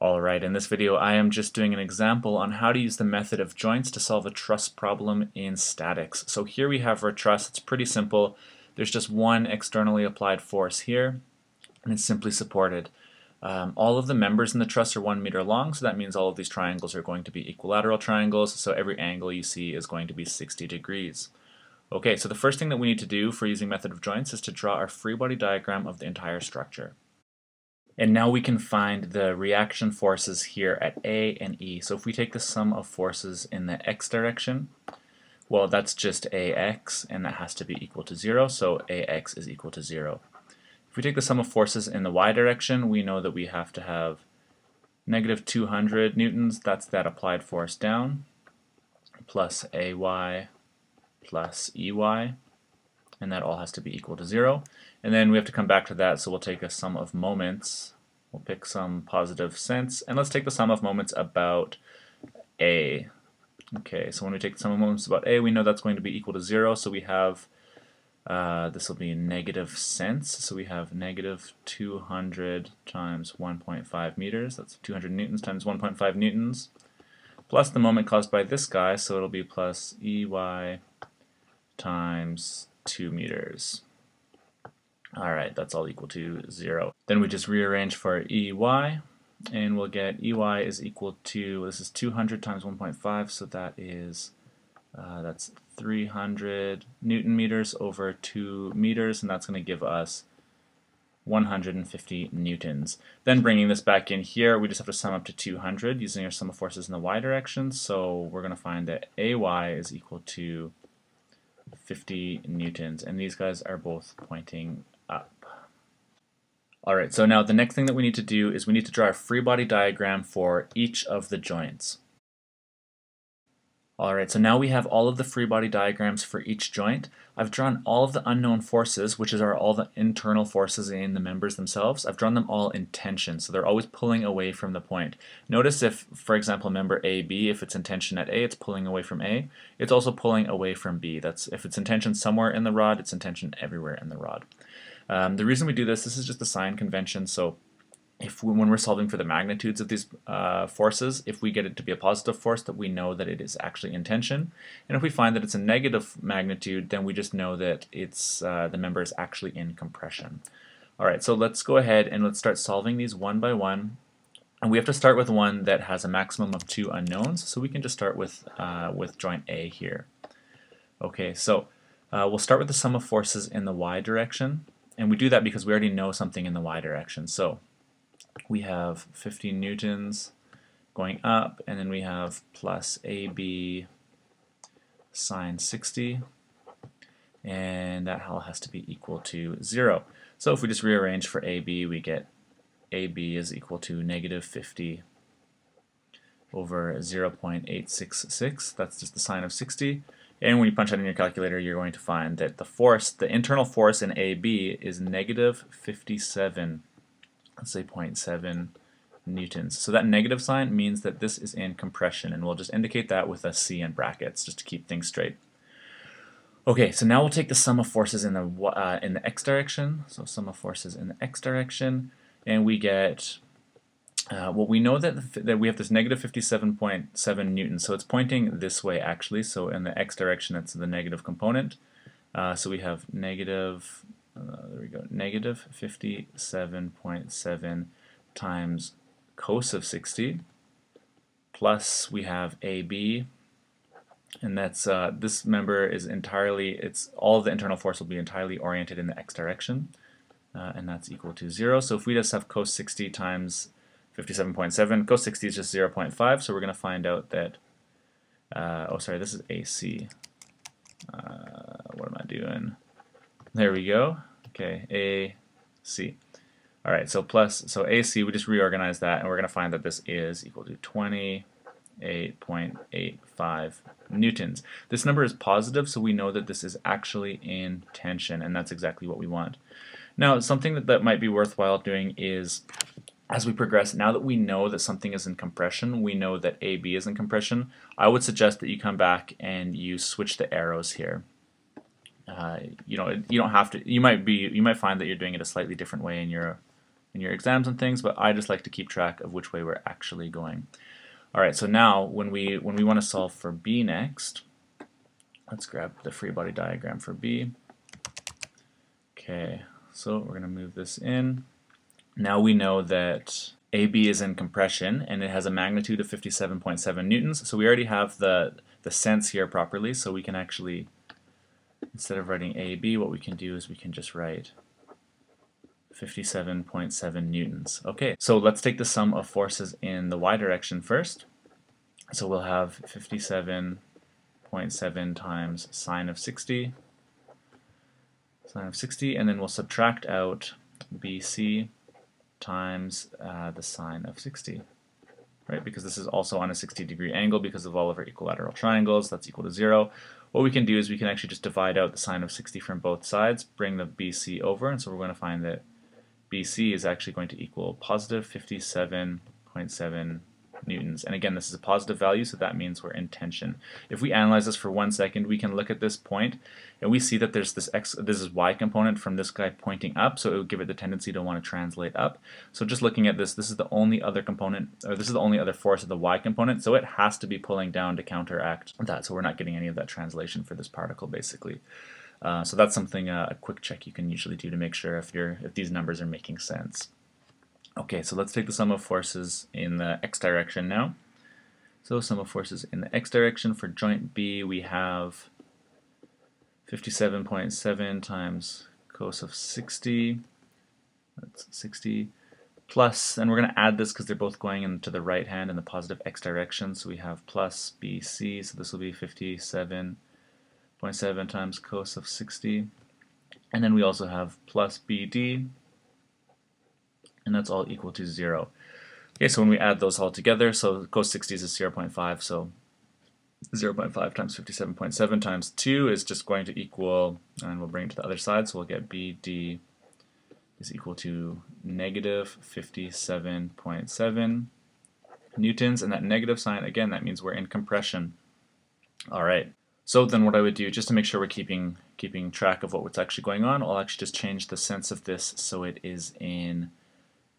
Alright, in this video I am just doing an example on how to use the method of joints to solve a truss problem in statics. So here we have our truss, it's pretty simple. There's just one externally applied force here, and it's simply supported. Um, all of the members in the truss are one meter long, so that means all of these triangles are going to be equilateral triangles, so every angle you see is going to be 60 degrees. Okay, so the first thing that we need to do for using method of joints is to draw our free body diagram of the entire structure. And now we can find the reaction forces here at A and E. So if we take the sum of forces in the x direction, well that's just AX and that has to be equal to 0, so AX is equal to 0. If we take the sum of forces in the y direction, we know that we have to have negative 200 newtons, that's that applied force down, plus AY plus EY, and that all has to be equal to 0. And then we have to come back to that, so we'll take a sum of moments. We'll pick some positive sense, and let's take the sum of moments about A. Okay, so when we take the sum of moments about A, we know that's going to be equal to 0, so we have, uh, this will be negative sense, so we have negative 200 times 1.5 meters, that's 200 newtons times 1.5 newtons, plus the moment caused by this guy, so it'll be plus EY times 2 meters. Alright, that's all equal to 0. Then we just rearrange for EY, and we'll get EY is equal to, this is 200 times 1.5, so that is, uh, that's 300 newton meters over 2 meters, and that's going to give us 150 newtons. Then bringing this back in here, we just have to sum up to 200 using our sum of forces in the y direction, so we're going to find that AY is equal to 50 newtons, and these guys are both pointing up. Alright, so now the next thing that we need to do is we need to draw a free body diagram for each of the joints. Alright, so now we have all of the free body diagrams for each joint. I've drawn all of the unknown forces, which are all the internal forces in the members themselves. I've drawn them all in tension, so they're always pulling away from the point. Notice if, for example, member AB, if it's in tension at A, it's pulling away from A. It's also pulling away from B. That's If it's in tension somewhere in the rod, it's in tension everywhere in the rod. Um, the reason we do this, this is just a sign convention, so if we, when we're solving for the magnitudes of these uh, forces, if we get it to be a positive force, that we know that it is actually in tension. And if we find that it's a negative magnitude, then we just know that it's uh, the member is actually in compression. All right, so let's go ahead and let's start solving these one by one. And we have to start with one that has a maximum of two unknowns, so we can just start with, uh, with joint A here. Okay, so uh, we'll start with the sum of forces in the y direction. And we do that because we already know something in the y direction. So we have 15 newtons going up, and then we have plus AB sine 60, and that all has to be equal to 0. So if we just rearrange for AB, we get AB is equal to negative 50 over 0.866. That's just the sine of 60. And when you punch that in your calculator, you're going to find that the force, the internal force in AB is negative 57, let's say 0.7 newtons. So that negative sign means that this is in compression, and we'll just indicate that with a C in brackets, just to keep things straight. Okay, so now we'll take the sum of forces in the uh, in the x direction. So sum of forces in the x direction, and we get uh, well, we know that, that we have this negative 57.7 newtons, so it's pointing this way actually, so in the x direction it's the negative component. Uh, so we have negative, uh, there we go, negative 57.7 times cos of 60, plus we have AB, and that's, uh, this member is entirely, it's, all the internal force will be entirely oriented in the x direction, uh, and that's equal to 0. So if we just have cos 60 times 57.7. Cos 60 is just 0.5, so we're going to find out that, uh, oh sorry, this is AC. Uh, what am I doing? There we go. Okay, AC. All right, so plus, so AC, we just reorganize that, and we're going to find that this is equal to 28.85 newtons. This number is positive, so we know that this is actually in tension, and that's exactly what we want. Now, something that, that might be worthwhile doing is as we progress, now that we know that something is in compression, we know that AB is in compression, I would suggest that you come back and you switch the arrows here. Uh, you know, you don't have to, you might be, you might find that you're doing it a slightly different way in your in your exams and things, but I just like to keep track of which way we're actually going. All right, so now when we when we want to solve for B next, let's grab the free body diagram for B. Okay, so we're going to move this in. Now we know that AB is in compression and it has a magnitude of 57.7 newtons. So we already have the, the sense here properly. So we can actually, instead of writing AB, what we can do is we can just write 57.7 newtons. Okay, so let's take the sum of forces in the y direction first. So we'll have 57.7 times sine of 60, sine of 60, and then we'll subtract out BC times uh, the sine of 60, right? Because this is also on a 60 degree angle because of all of our equilateral triangles, that's equal to 0. What we can do is we can actually just divide out the sine of 60 from both sides, bring the BC over, and so we're going to find that BC is actually going to equal positive 57.7 newtons. And again, this is a positive value, so that means we're in tension. If we analyze this for one second, we can look at this point, and we see that there's this x, this is y component from this guy pointing up, so it would give it the tendency to want to translate up. So just looking at this, this is the only other component, or this is the only other force of the y component, so it has to be pulling down to counteract that, so we're not getting any of that translation for this particle, basically. Uh, so that's something, uh, a quick check you can usually do to make sure if, you're, if these numbers are making sense. Okay, so let's take the sum of forces in the x direction now. So sum of forces in the x direction for joint B we have 57.7 times cos of 60, that's 60, plus, and we're going to add this because they're both going into the right hand in the positive x direction, so we have plus BC, so this will be 57.7 times cos of 60, and then we also have plus BD, and that's all equal to 0. Okay, so when we add those all together, so cos 60 is 0.5, so 0.5 times 57.7 times 2 is just going to equal, and we'll bring it to the other side, so we'll get BD is equal to negative 57.7 newtons, and that negative sign, again, that means we're in compression. All right, so then what I would do, just to make sure we're keeping keeping track of what's actually going on, I'll actually just change the sense of this so it is in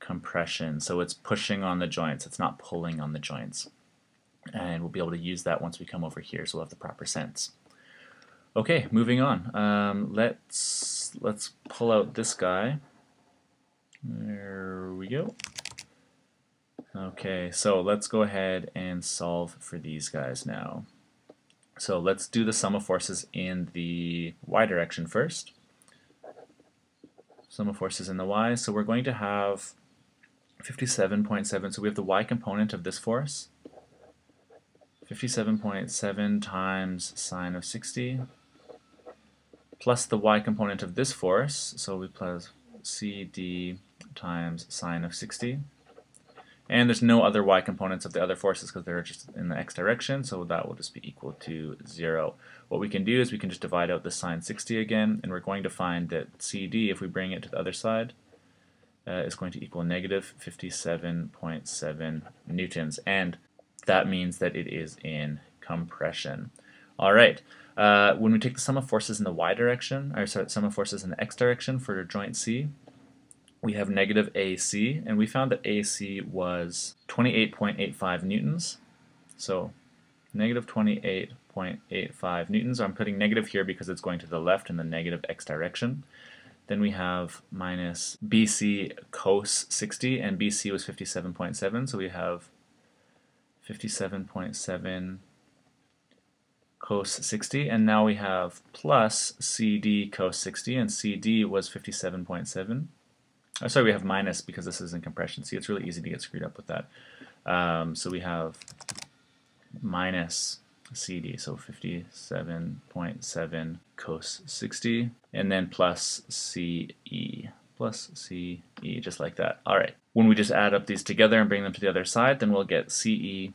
compression. So it's pushing on the joints, it's not pulling on the joints. And we'll be able to use that once we come over here, so we'll have the proper sense. Okay, moving on. Um, let's let's pull out this guy. There we go. Okay, so let's go ahead and solve for these guys now. So let's do the sum of forces in the y direction first. Sum of forces in the y. So we're going to have 57.7, so we have the y component of this force. 57.7 times sine of 60 plus the y component of this force, so we plus CD times sine of 60. And there's no other y components of the other forces because they're just in the x direction, so that will just be equal to 0. What we can do is we can just divide out the sine 60 again, and we're going to find that CD, if we bring it to the other side, uh, is going to equal negative 57.7 newtons, and that means that it is in compression. All right. Uh, when we take the sum of forces in the y direction, or sorry, sum of forces in the x direction for joint C, we have negative AC, and we found that AC was 28.85 newtons. So negative 28.85 newtons. I'm putting negative here because it's going to the left in the negative x direction. Then we have minus BC cos 60, and BC was 57.7, so we have 57.7 cos 60, and now we have plus CD cos 60, and CD was 57.7. Oh, sorry, we have minus because this is in compression. See, it's really easy to get screwed up with that. Um, so we have minus CD, so 57.7 cos 60, and then plus CE, plus CE, just like that. All right, when we just add up these together and bring them to the other side, then we'll get CE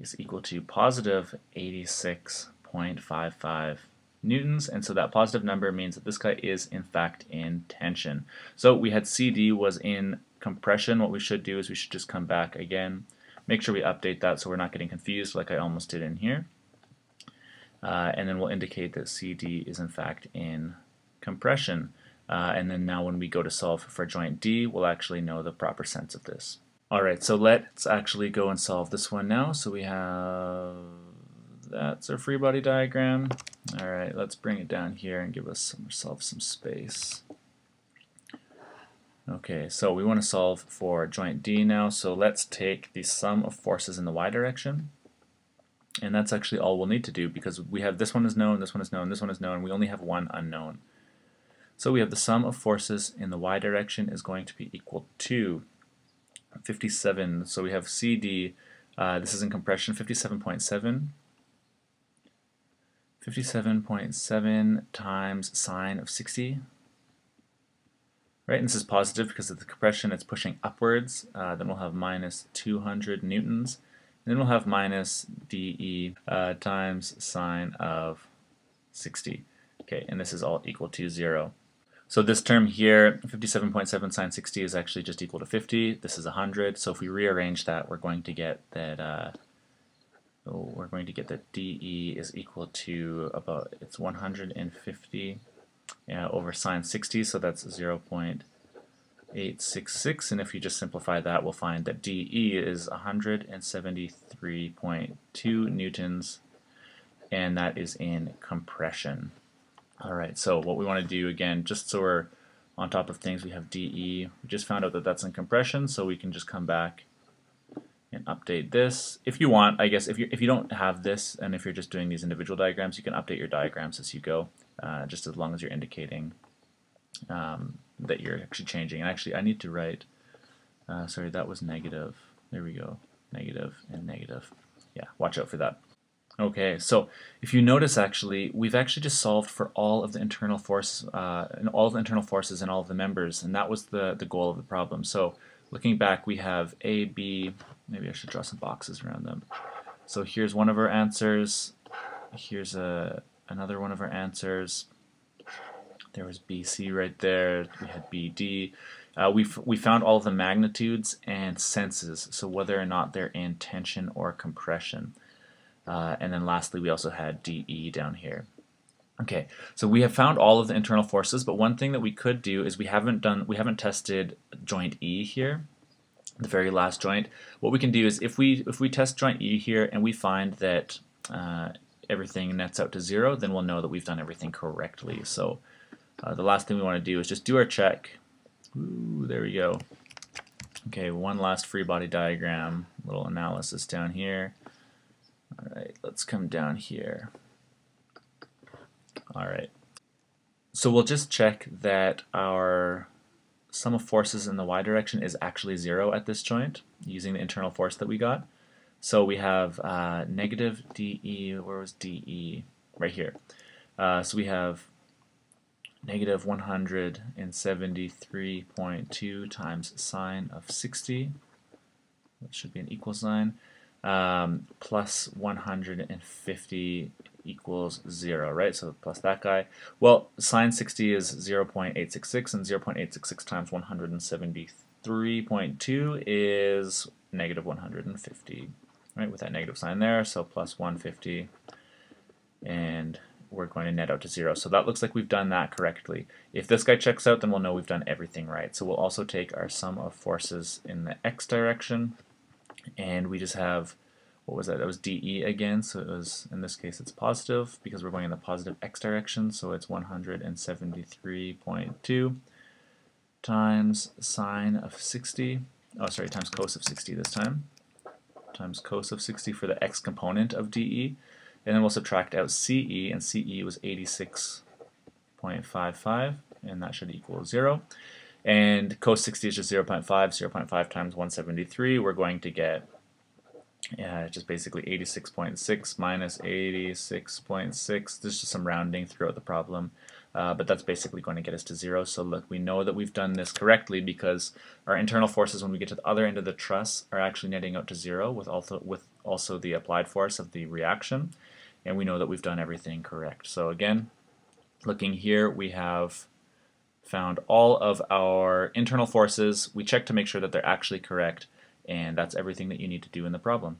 is equal to positive 86.55 newtons, and so that positive number means that this guy is in fact in tension. So we had CD was in compression. What we should do is we should just come back again Make sure we update that so we're not getting confused like I almost did in here. Uh, and then we'll indicate that CD is in fact in compression. Uh, and then now when we go to solve for joint D, we'll actually know the proper sense of this. Alright, so let's actually go and solve this one now. So we have, that's our free body diagram. Alright, let's bring it down here and give us ourselves some space. Okay, so we want to solve for joint D now, so let's take the sum of forces in the y direction. And that's actually all we'll need to do because we have this one is known, this one is known, this one is known, we only have one unknown. So we have the sum of forces in the y direction is going to be equal to 57. So we have CD, uh, this is in compression, 57.7. 57.7 times sine of 60. Right, and this is positive because of the compression, it's pushing upwards. Uh, then we'll have minus 200 newtons. And then we'll have minus dE uh, times sine of 60. Okay, and this is all equal to 0. So this term here, 57.7 sine 60 is actually just equal to 50. This is 100. So if we rearrange that, we're going to get that uh, oh, we're going to get that dE is equal to about it's 150 uh, over sine 60. So that's 0 0.866. And if you just simplify that, we'll find that dE is 173.2 newtons, and that is in compression. All right, so what we want to do again, just so we're on top of things, we have DE. We just found out that that's in compression, so we can just come back and update this. If you want, I guess, if you if you don't have this, and if you're just doing these individual diagrams, you can update your diagrams as you go, uh, just as long as you're indicating um, that you're actually changing. And actually, I need to write, uh, sorry, that was negative. There we go, negative and negative. Yeah, watch out for that. Okay, so if you notice actually, we've actually just solved for all of the internal force, uh, and all of the internal forces and all of the members, and that was the, the goal of the problem. So looking back, we have A, B, maybe I should draw some boxes around them. So here's one of our answers, here's a, another one of our answers, there was BC right there, we had BD. Uh, we, we found all of the magnitudes and senses, so whether or not they're in tension or compression. Uh, and then lastly, we also had DE down here. Okay, so we have found all of the internal forces, but one thing that we could do is we haven't done, we haven't tested joint E here, the very last joint. What we can do is if we if we test joint E here and we find that uh, everything nets out to zero, then we'll know that we've done everything correctly. So uh, the last thing we want to do is just do our check. Ooh, there we go. Okay, one last free body diagram, little analysis down here. Alright, let's come down here. Alright, so we'll just check that our sum of forces in the y direction is actually zero at this joint using the internal force that we got. So we have uh, negative dE, where was dE? Right here. Uh, so we have negative 173.2 times sine of 60. That should be an equal sign um, plus 150 equals 0, right? So plus that guy. Well, sine 60 is 0 0.866, and 0 0.866 times 173.2 is negative 150, right? With that negative sign there, so plus 150, and we're going to net out to 0. So that looks like we've done that correctly. If this guy checks out, then we'll know we've done everything right. So we'll also take our sum of forces in the x direction, and we just have what was that? That was DE again, so it was, in this case, it's positive because we're going in the positive x direction, so it's 173.2 times sine of 60, oh sorry, times cos of 60 this time, times cos of 60 for the x component of DE, and then we'll subtract out CE, and CE was 86.55, and that should equal 0. And cos 60 is just 0 0.5, 0 0.5 times 173, we're going to get yeah, just basically 86.6 minus 86.6. There's just some rounding throughout the problem, uh, but that's basically going to get us to zero. So look, we know that we've done this correctly because our internal forces when we get to the other end of the truss are actually netting out to zero with also, with also the applied force of the reaction, and we know that we've done everything correct. So again, looking here, we have found all of our internal forces. We check to make sure that they're actually correct and that's everything that you need to do in the problem.